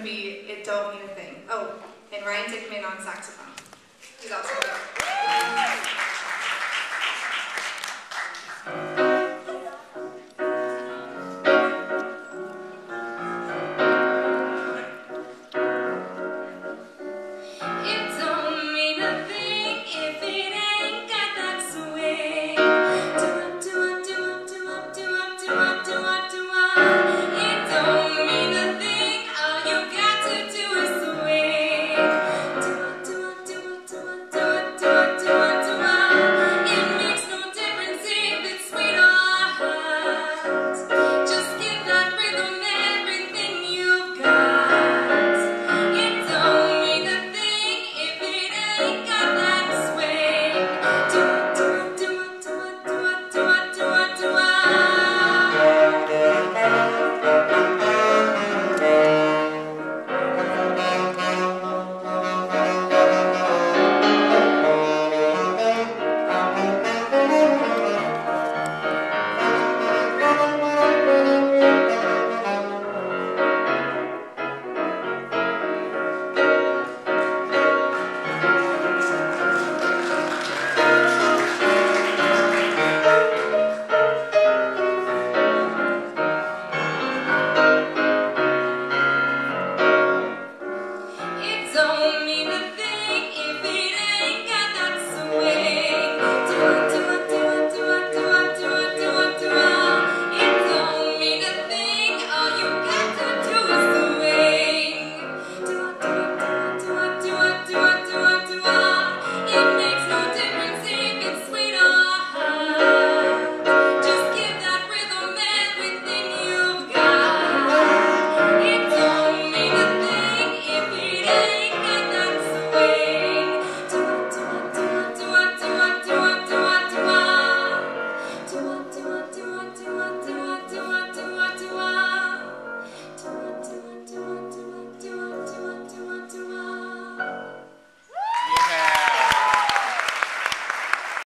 to be It Don't Mean a Thing. Oh, and Ryan Dickman on saxophone.